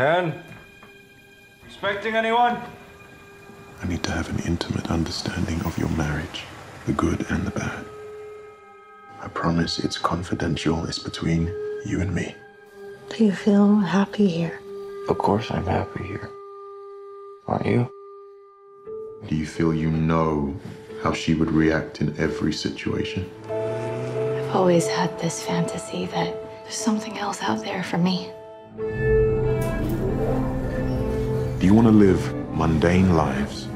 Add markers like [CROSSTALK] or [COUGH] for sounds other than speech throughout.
Hen? Expecting anyone? I need to have an intimate understanding of your marriage, the good and the bad. I promise it's confidential, it's between you and me. Do you feel happy here? Of course I'm happy here. Aren't you? Do you feel you know how she would react in every situation? I've always had this fantasy that there's something else out there for me. Do you want to live mundane lives,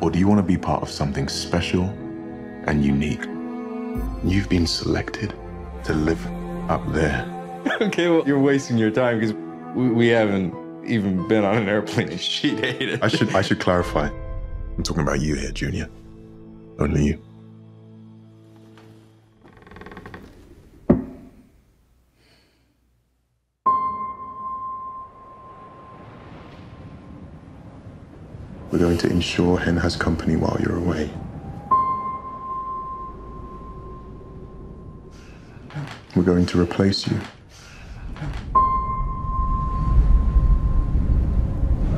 or do you want to be part of something special and unique? You've been selected to live up there. [LAUGHS] okay, well, you're wasting your time because we, we haven't even been on an airplane and she dated. I should I should clarify. I'm talking about you here, Junior. Only you. We're going to ensure Hen has company while you're away. We're going to replace you.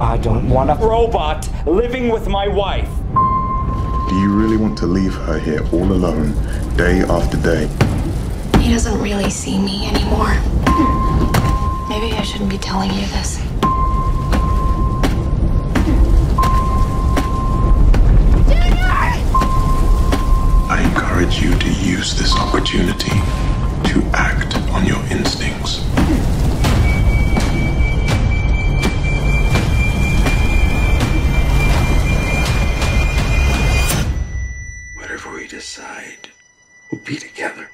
I don't want a robot living with my wife. Do you really want to leave her here all alone, day after day? He doesn't really see me anymore. Maybe I shouldn't be telling you this. use this opportunity to act on your instincts. Whatever we decide, we'll be together.